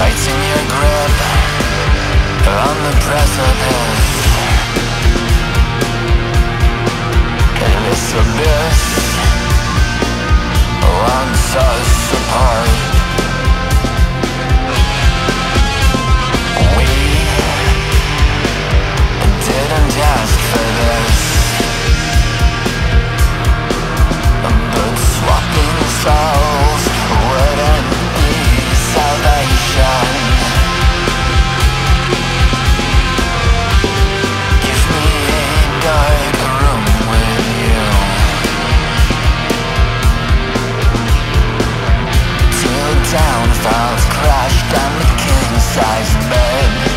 Tighten your grip on the precipice flesh than the king-sized man